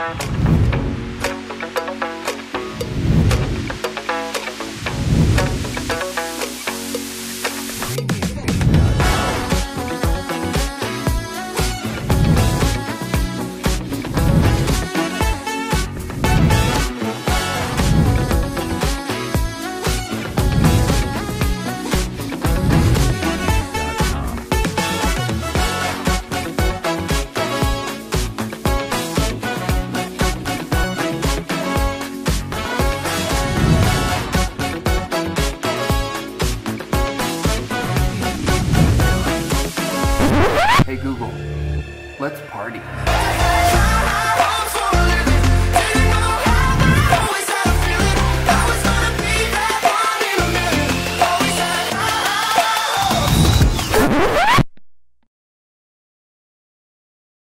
Roger. Hey Google, let's party.